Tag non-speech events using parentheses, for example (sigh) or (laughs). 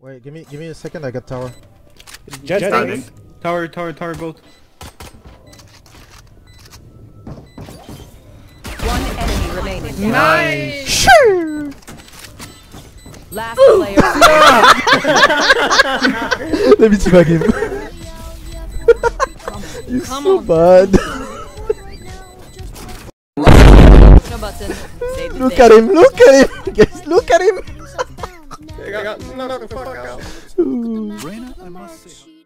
Wait, give me give me a second. I got tower. Jett standing. standing. Tower, tower, tower, both. One enemy remaining. Nice. Sure. Last player. (laughs) Let me smack him. (laughs) You're Come so on. bad. No button. Save the look day. at him. Look at him. Guys, look at him. I got knocked the fuck out. Reyna, I must say,